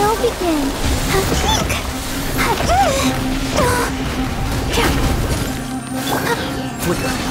shall begin. Hatik! Hatik! Flicker.